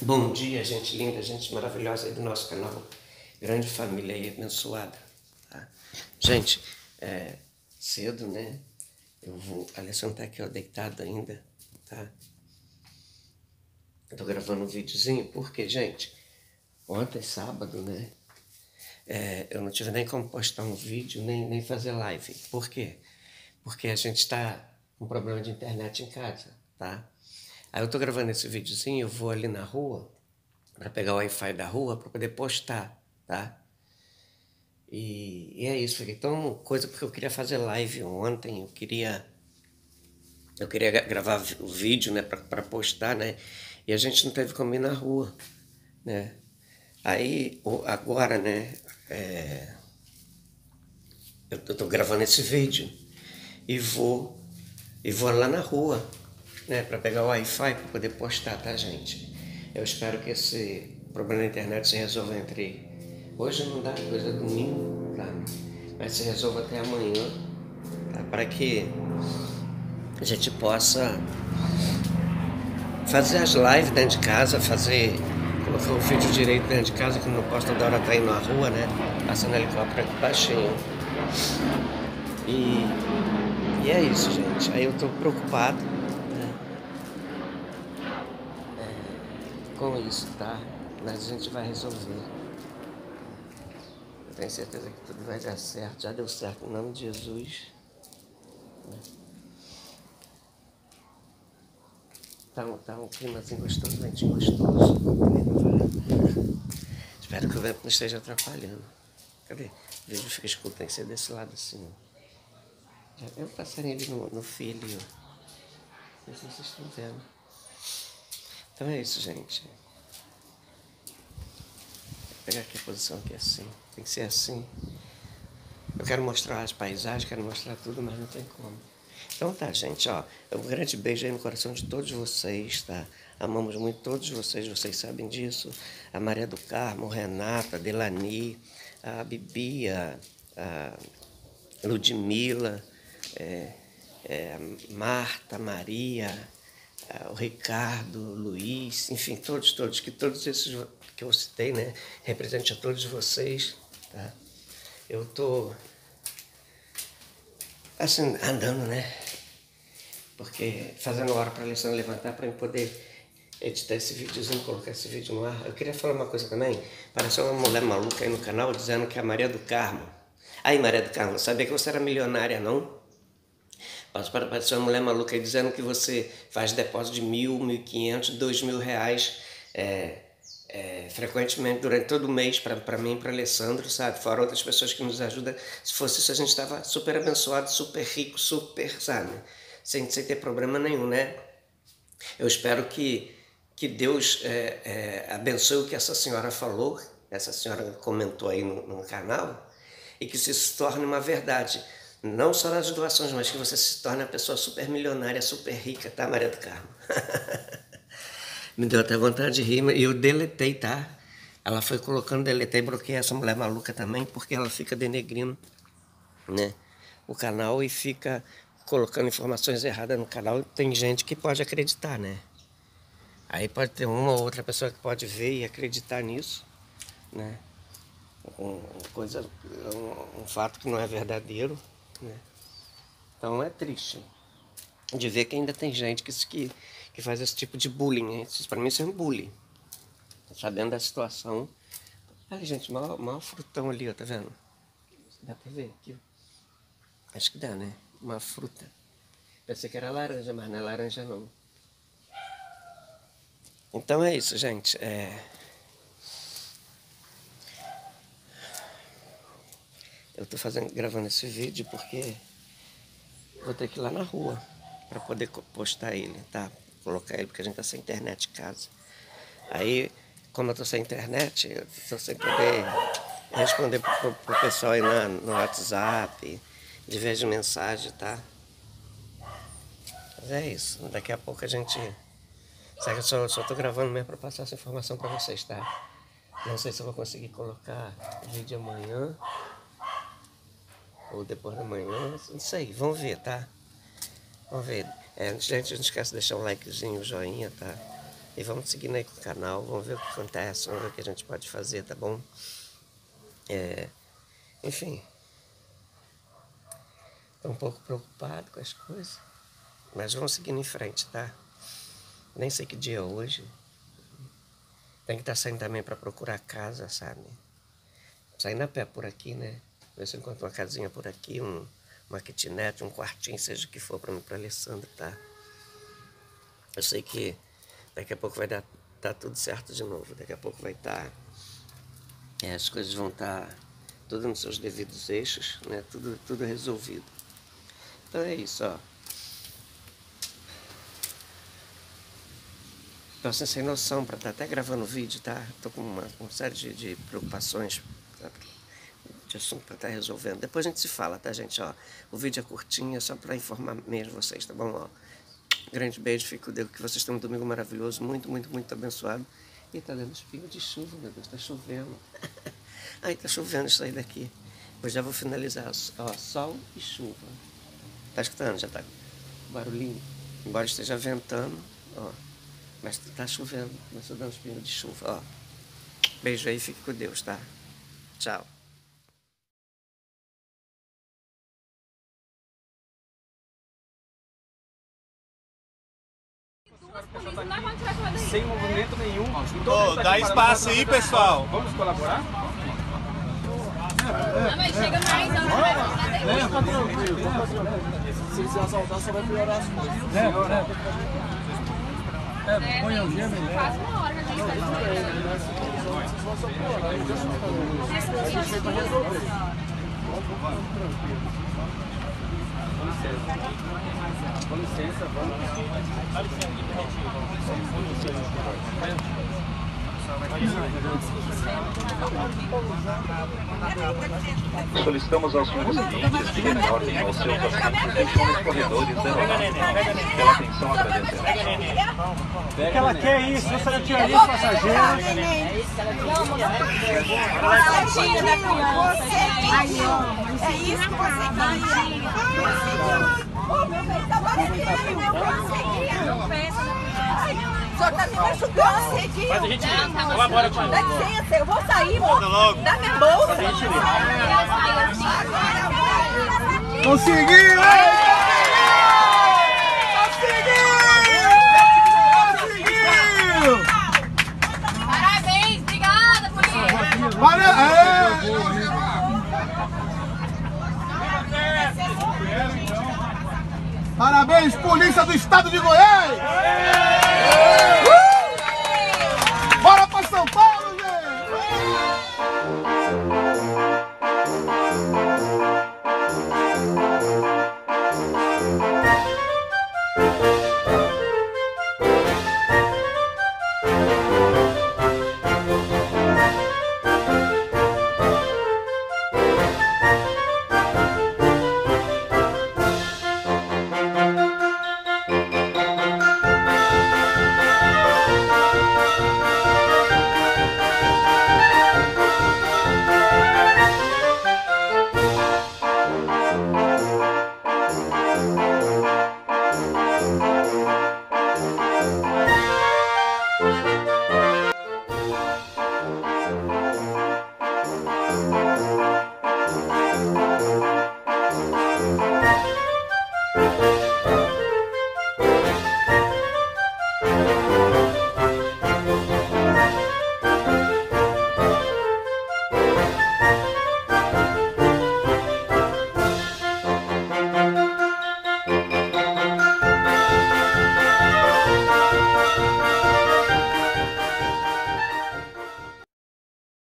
Bom dia, gente linda, gente maravilhosa aí do nosso canal. Grande família aí abençoada. Tá? Gente, é, cedo, né? Eu vou. A Alessandra tá aqui, ó, deitado ainda, tá? Eu tô gravando um videozinho, porque, gente, ontem, sábado, né? É, eu não tive nem como postar um vídeo, nem, nem fazer live. Por quê? Porque a gente está com problema de internet em casa, tá? Aí eu tô gravando esse videozinho, eu vou ali na rua para pegar o Wi-Fi da rua para poder postar, tá? E, e, é isso, então coisa porque eu queria fazer live ontem, eu queria eu queria gravar o vídeo, né, para postar, né? E a gente não teve como ir na rua, né? Aí agora, né, é, eu, tô gravando esse vídeo e vou e vou lá na rua né, para pegar o Wi-Fi para poder postar, tá, gente? Eu espero que esse problema da internet se resolva entre. Hoje não dá, coisa domingo, tá? Mas se resolva até amanhã, tá? Para que a gente possa fazer as lives dentro de casa, fazer. colocar o vídeo direito dentro de casa, que não posso toda hora estar tá indo rua, né? Passando helicóptero aqui baixinho. E, e é isso, gente. Aí eu tô preocupado com isso, tá? Mas a gente vai resolver. Eu tenho certeza que tudo vai dar certo. Já deu certo em nome de Jesus. Tá um, tá um clima assim gostoso, ventinho gostoso. Espero que o vento não esteja atrapalhando. Cadê? O fica escuro, tem que ser desse lado assim. Já tem um passarinho ali no, no filho. Não sei se vocês estão vendo. Então é isso, gente. Vou pegar aqui a posição aqui assim. Tem que ser assim. Eu quero mostrar as paisagens, quero mostrar tudo, mas não tem como. Então tá, gente, ó. Um grande beijo aí no coração de todos vocês, tá? Amamos muito todos vocês, vocês sabem disso. A Maria do Carmo, Renata, Delani, a Bibia, a Ludmila, é, é, Marta, Maria, o Ricardo, Luiz, enfim, todos, todos, que todos esses que eu citei, né, represente a todos vocês, tá? Eu tô, assim, andando, né, porque fazendo hora para a Alessandra levantar para eu poder editar esse videozinho, colocar esse vídeo no ar. Eu queria falar uma coisa também, apareceu uma mulher maluca aí no canal dizendo que é a Maria do Carmo. Aí, Maria do Carmo, sabia que você era milionária, não? para aparecer uma mulher maluca aí dizendo que você faz depósito de mil, mil e quinhentos, dois mil reais é, é, frequentemente durante todo o mês para mim para Alessandro, sabe? Fora outras pessoas que nos ajudam. Se fosse isso, a gente estava super abençoado, super rico, super, sabe? Sem, sem ter problema nenhum, né? Eu espero que, que Deus é, é, abençoe o que essa senhora falou, essa senhora comentou aí no, no canal, e que isso se torne uma verdade não só nas doações, mas que você se torne uma pessoa super milionária, super rica, tá, Maria do Carmo? Me deu até vontade de rir, e eu deletei, tá? Ela foi colocando, deletei, bloqueei essa mulher maluca também, porque ela fica denegrindo, né? O canal e fica colocando informações erradas no canal. Tem gente que pode acreditar, né? Aí pode ter uma ou outra pessoa que pode ver e acreditar nisso, né? Um, coisa, um, um fato que não é verdadeiro, né? Então é triste de ver que ainda tem gente que, que, que faz esse tipo de bullying. Isso, pra mim isso é um bullying. Sabendo da situação. Olha, gente, mal, mal frutão ali, ó, tá vendo? Dá pra ver aqui. Acho que dá, né? Uma fruta. Pensei que era laranja, mas não é laranja não. Então é isso, gente. É... Eu tô fazendo, gravando esse vídeo porque vou ter que ir lá na rua para poder postar ele, tá? Colocar ele, porque a gente tá sem internet em casa. Aí, como eu tô sem internet, eu tô sem poder responder pro, pro pessoal aí na, no WhatsApp, de vez de mensagem, tá? Mas é isso. Daqui a pouco a gente que eu só, só tô gravando mesmo para passar essa informação para vocês, tá? Não sei se eu vou conseguir colocar vídeo amanhã ou depois da manhã, não sei, vamos ver, tá? Vamos ver. É, gente, não esquece de deixar um likezinho, um joinha, tá? E vamos seguindo aí com o canal, vamos ver o que acontece, vamos ver o que a gente pode fazer, tá bom? É, enfim. Estou um pouco preocupado com as coisas, mas vamos seguindo em frente, tá? Nem sei que dia é hoje. Tem que estar tá saindo também para procurar casa, sabe? Saindo a pé por aqui, né? Ver se eu encontro uma casinha por aqui, um, uma kitnet, um quartinho, seja o que for para mim, para Alessandra, tá? Eu sei que daqui a pouco vai dar, dar tudo certo de novo. Daqui a pouco vai estar. Tá, é, as coisas vão estar tá tudo nos seus devidos eixos, né? Tudo, tudo resolvido. Então é isso, ó. Tô assim, sem noção para estar tá até gravando vídeo, tá? Tô com uma, uma série de, de preocupações tá? De assunto para estar tá resolvendo. Depois a gente se fala, tá, gente? Ó, o vídeo é curtinho, é só para informar mesmo vocês, tá bom? Ó, grande beijo, fico com Deus, que vocês tenham um domingo maravilhoso, muito, muito, muito abençoado. E tá dando espinho de chuva, meu Deus, tá chovendo. Ai, tá chovendo isso aí daqui. Pois já vou finalizar, ó, sol e chuva. Tá escutando? Já tá barulhinho. Embora esteja ventando, ó. Mas tá chovendo, começou a dar uns pingos de chuva, ó. Beijo aí, fique com Deus, tá? Tchau. Sem movimento nenhum. Oh, dá espaço aí, pessoal. Vamos colaborar? Não, mas chega mais, Se eles assaltar, só vai piorar as coisas. É, é. põe o gelo aí. Faz uma hora que a gente tá resolver. Com licença, vamos. Dá licença, Solicitamos aos senhores clientes que retornem aos seus assentos e nos corredores da Pela atenção agradecemos. que ela quer isso, eu só tinha isso, passageiro. É isso que ela É isso que você quer. Ô, meu bem, tá batendo, eu consegui senhor tá me machucando. Mas a gente colabora com Dá licença, eu vou sair, vou dar minha bolsa. Conseguiu! Conseguiu! Parabéns, obrigada, polícia! Parabéns! Parabéns, Polícia do Estado de Goiás!